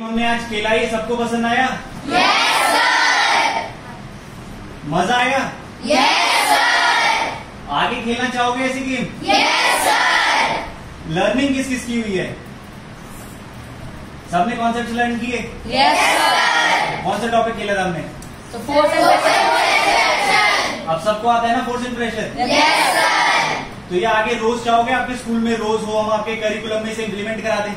हमने आज खेला ये सबको पसंद आया? मज़ा आया? आगे खेलना चाहोगे ऐसी गेम लर्निंग किस किस की हुई है? सबने कॉन्सेप्ट लर्न किए? कौन सा टॉपिक खेला था हमने? अब सबको आता है ना फोर्स इंप्रेशन तो ये आगे रोज चाहोगे आपके स्कूल में? रोज हो हम आपके करिकुलम में इसे इम्प्लीमेंट करा दें।